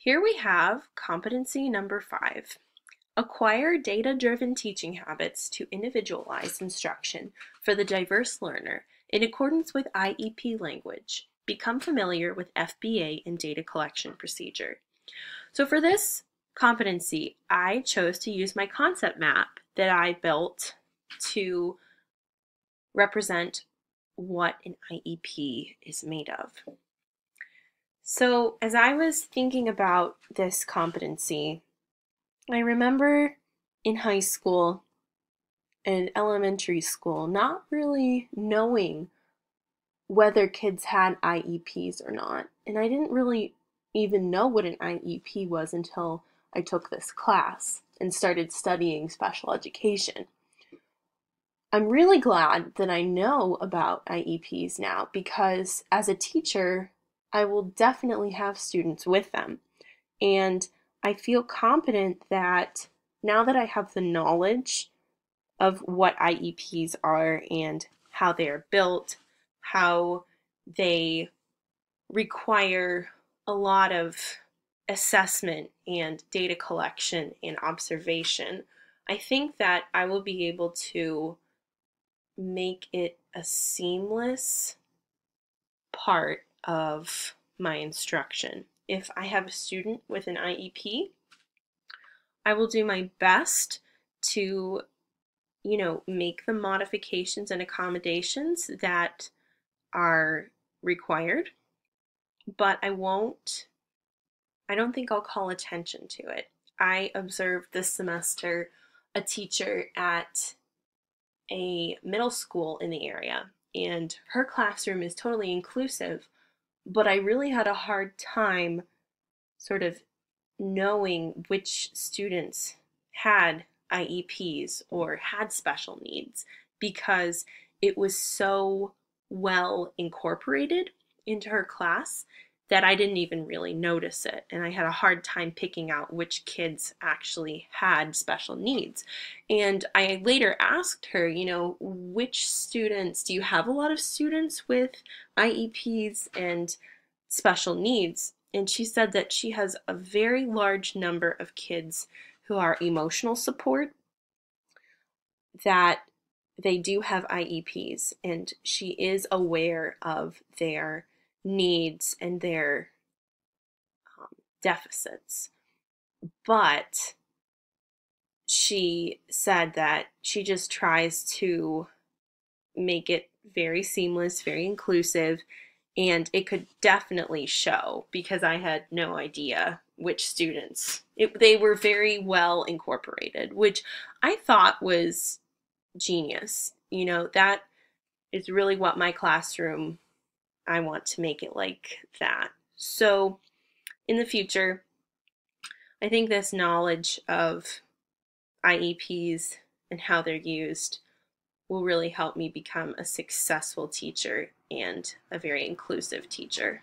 Here we have competency number five. Acquire data-driven teaching habits to individualize instruction for the diverse learner in accordance with IEP language. Become familiar with FBA and data collection procedure. So for this competency, I chose to use my concept map that I built to represent what an IEP is made of. So, as I was thinking about this competency, I remember in high school and elementary school not really knowing whether kids had IEPs or not. And I didn't really even know what an IEP was until I took this class and started studying special education. I'm really glad that I know about IEPs now because as a teacher, I will definitely have students with them. And I feel confident that now that I have the knowledge of what IEPs are and how they are built, how they require a lot of assessment and data collection and observation, I think that I will be able to make it a seamless part of my instruction. If I have a student with an IEP, I will do my best to, you know, make the modifications and accommodations that are required, but I won't, I don't think I'll call attention to it. I observed this semester a teacher at a middle school in the area, and her classroom is totally inclusive, but I really had a hard time sort of knowing which students had IEPs or had special needs because it was so well incorporated into her class that I didn't even really notice it. And I had a hard time picking out which kids actually had special needs. And I later asked her, you know, which students, do you have a lot of students with IEPs and special needs? And she said that she has a very large number of kids who are emotional support, that they do have IEPs, and she is aware of their needs and their um, deficits. But she said that she just tries to make it very seamless, very inclusive, and it could definitely show because I had no idea which students. It, they were very well incorporated, which I thought was genius. You know, that is really what my classroom I want to make it like that. So in the future, I think this knowledge of IEPs and how they're used will really help me become a successful teacher and a very inclusive teacher.